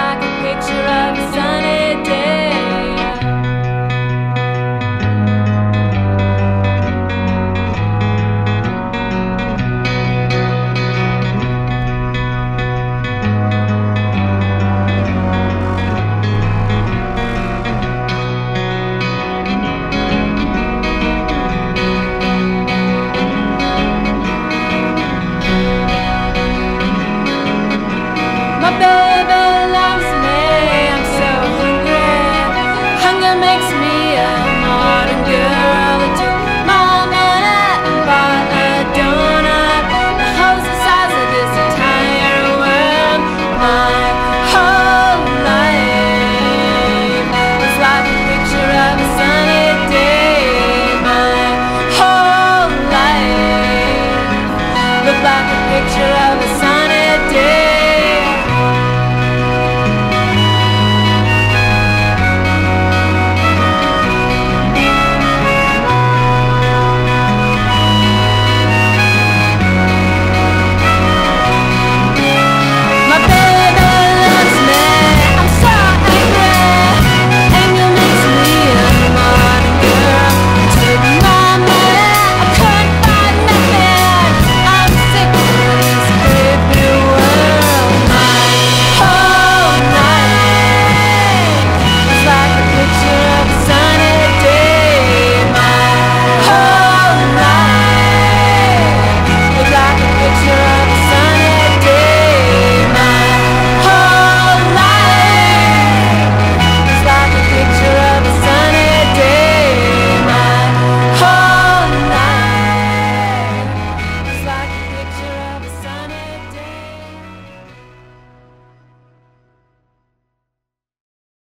like a picture of a sun.